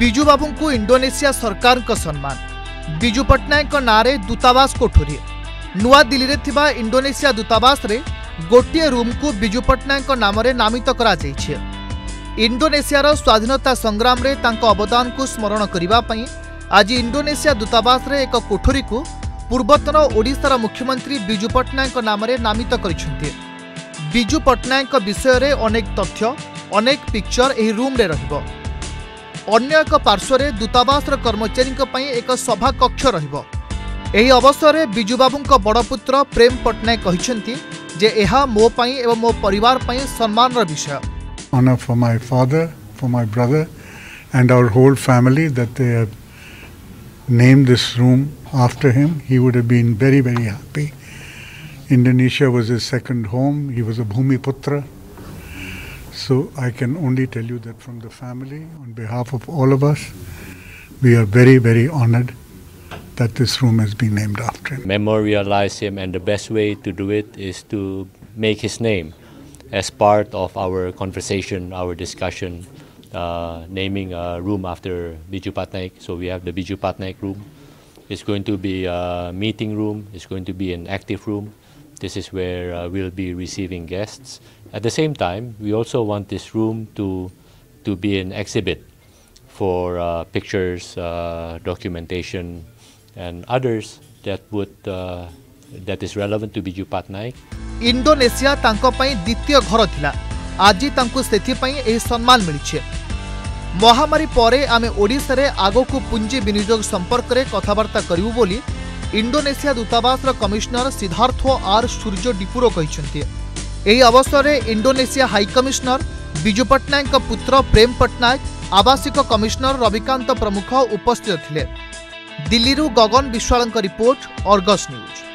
ବିଜୁ ବାବୁଙ୍କୁ ଇଣ୍ଡୋନେସିଆ ସରକାରଙ୍କ ସମ୍ମାନ ବିଜୁ ପଟ୍ଟନାୟକଙ୍କ ନାଁରେ ଦୂତାବାସ କୋଠରୀ ନୂଆଦିଲ୍ଲୀରେ ଥିବା ଇଣ୍ଡୋନେସିଆ ଦୂତାବାସରେ ଗୋଟିଏ ରୁମ୍କୁ ବିଜୁ ପଟ୍ଟନାୟକଙ୍କ ନାମରେ ନାମିତ କରାଯାଇଛି ଇଣ୍ଡୋନେସିଆର ସ୍ୱାଧୀନତା ସଂଗ୍ରାମରେ ତାଙ୍କ ଅବଦାନକୁ ସ୍ମରଣ କରିବା ପାଇଁ ଆଜି ଇଣ୍ଡୋନେସିଆ ଦୂତାବାସରେ ଏକ କୋଠରୀକୁ ପୂର୍ବତନ ଓଡ଼ିଶାର ମୁଖ୍ୟମନ୍ତ୍ରୀ ବିଜୁ ପଟ୍ଟନାୟକଙ୍କ ନାମରେ ନାମିତ କରିଛନ୍ତି ବିଜୁ ପଟ୍ଟନାୟକଙ୍କ ବିଷୟରେ ଅନେକ ତଥ୍ୟ ଅନେକ ପିକ୍ଚର ଏହି ରୁମ୍ରେ ରହିବ ଅନ୍ୟ ଏକ ପାର୍ଶ୍ୱରେ ଦୂତାବାସର କର୍ମଚାରୀଙ୍କ ପାଇଁ ଏକ ସଭା କକ୍ଷ ରହିବ ଏହି ଅବସରରେ ବିଜୁବାବୁଙ୍କ ବଡ଼ ପୁତ୍ର ପ୍ରେମ ପଟ୍ଟନାୟକ କହିଛନ୍ତି ଯେ ଏହା ମୋ ପାଇଁ ଏବଂ ମୋ ପରିବାର ପାଇଁ ସମ୍ମାନର ବିଷୟ honor for my father, for my brother, and our whole family that they have named this room after him. He would have been very, very happy. Indonesia was his second home. He was a Bhumi Putra. So I can only tell you that from the family, on behalf of all of us, we are very, very honored that this room has been named after him. memorialize him, and the best way to do it is to make his name as part of our conversation, our discussion, uh, naming a room after Biju Patnaik. So we have the Biju Patnaik room. It's going to be a meeting room. It's going to be an active room. This is where uh, we'll be receiving guests. At the same time, we also want this room to to be an exhibit for uh, pictures, uh, documentation, and others that would uh, that is relevant to Biju Patnaik. Indonesia ତାଙ୍କ ପାଇଁ ଦ୍ୱିତୀୟ ଘର ଥିଲା ଆଜି ତାଙ୍କୁ ସେଥିପାଇଁ ଏହି ସମ୍ମାନ ମିଳିଛି ମହାମାରୀ ପରେ ଆମେ ଓଡ଼ିଶାରେ ଆଗକୁ ପୁଞ୍ଜି ବିନିଯୋଗ ସମ୍ପର୍କରେ କଥାବାର୍ତ୍ତା କରିବୁ ବୋଲି ଇଣ୍ଡୋନେସିଆ ଦୂତାବାସର କମିଶନର ସିଦ୍ଧାର୍ଥ ଆର୍ ସୂର୍ଯ୍ୟ ଡିପୁରୋ କହିଛନ୍ତି ଏହି ଅବସରରେ ଇଣ୍ଡୋନେସିଆ ହାଇକମିଶନର ବିଜୁ ପଟ୍ଟନାୟକଙ୍କ ପୁତ୍ର ପ୍ରେମ ପଟ୍ଟନାୟକ ଆବାସିକ କମିଶନର ରବିକାନ୍ତ ପ୍ରମୁଖ ଉପସ୍ଥିତ ଥିଲେ ଦିଲ୍ଲୀରୁ ଗଗନ ବିଶ୍ୱାଳଙ୍କ ରିପୋର୍ଟ ଅର୍ଗସ୍ ନ୍ୟୁଜ୍